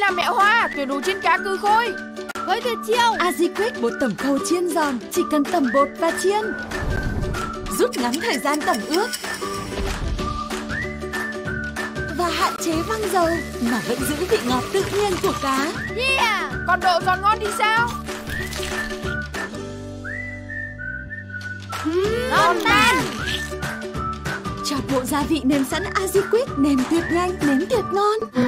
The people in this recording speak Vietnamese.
là mẹ Hoa, tuyển đủ chiên cá cư khôi. Với tuyệt chiêu Aziquick bột tẩm khâu chiên giòn, chỉ cần tẩm bột và chiên. Rút ngắn thời gian tẩm ướp. Và hạn chế văng dầu mà vẫn giữ vị ngọt tự nhiên của cá. Yeah Còn độ giòn ngon thì sao? Hmm, ngon tan Cho bộ gia vị nêm sẵn Aziquick, nêm tuyệt nhanh, nếm tuyệt ngon.